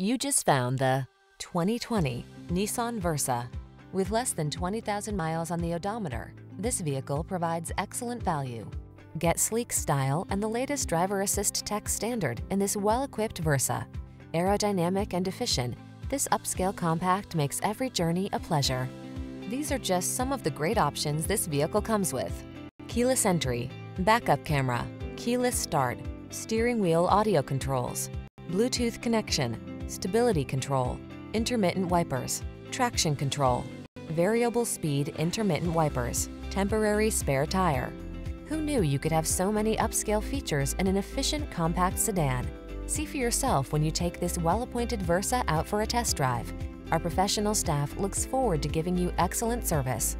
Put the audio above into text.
You just found the 2020 Nissan Versa. With less than 20,000 miles on the odometer, this vehicle provides excellent value. Get sleek style and the latest driver assist tech standard in this well-equipped Versa. Aerodynamic and efficient, this upscale compact makes every journey a pleasure. These are just some of the great options this vehicle comes with. Keyless entry, backup camera, keyless start, steering wheel audio controls, Bluetooth connection, stability control, intermittent wipers, traction control, variable speed intermittent wipers, temporary spare tire. Who knew you could have so many upscale features in an efficient compact sedan? See for yourself when you take this well-appointed Versa out for a test drive. Our professional staff looks forward to giving you excellent service.